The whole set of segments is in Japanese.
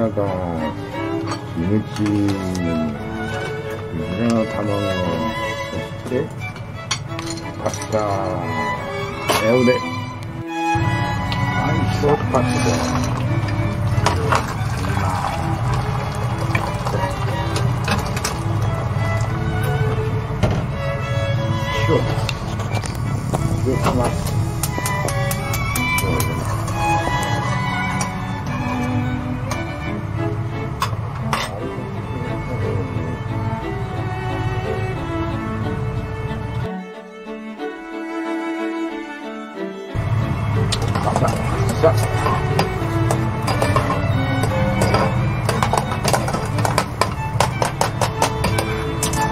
ラガス、キムチ、うずの卵、そしてパスタ、エオではい、ショートパスタ。さあ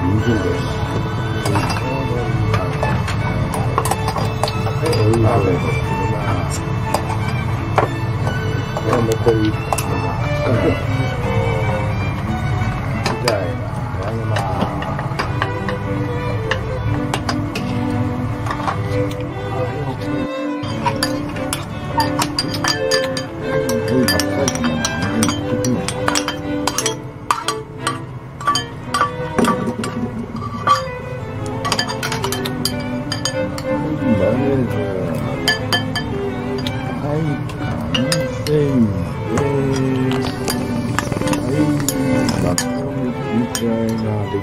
人参です。鍋のはい、完成です。はい、マカロニみたいな出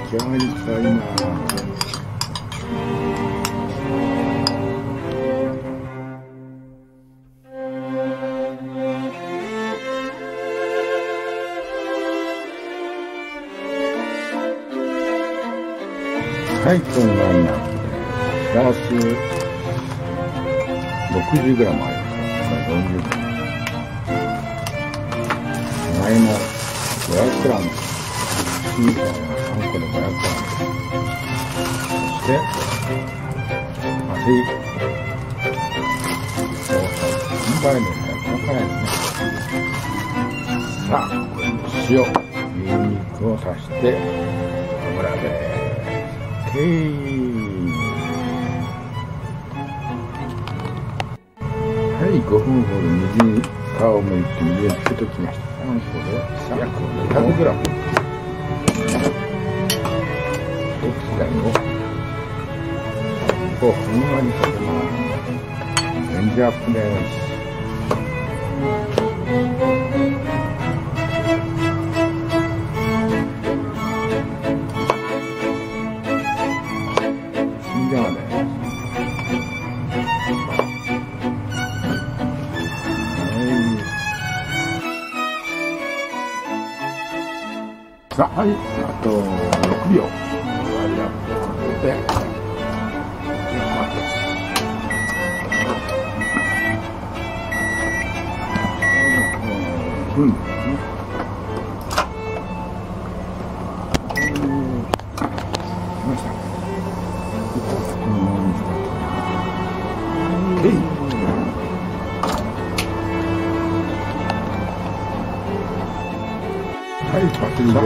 60g ありますから。40分。前の500グラム。みたい。な3個で500グラム。そして、熱い。そうそう。3倍の100回ですね。さあ、これに塩、牛肉を足して、油で。OK。い、5分ほど水に皮をむいて水につけてきました。これ約 200g。一台をこうふんわりさせます。レンジアップです。新じゃがでさあ、はい、あと6秒。ありがとうございます。うん。はい、パセリで、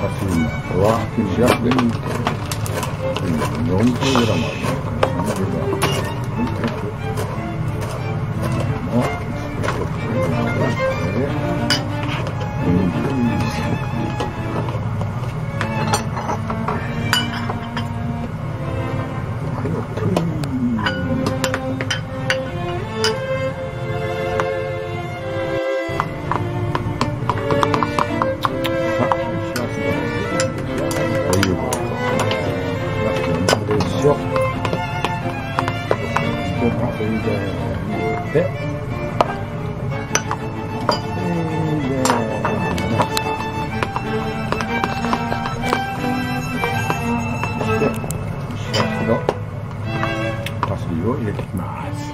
パセリの後は、主役で、40グラムありますから、30グラム。しょで、パセリで入れて、で、そして、後ろのパセリを入れていきます。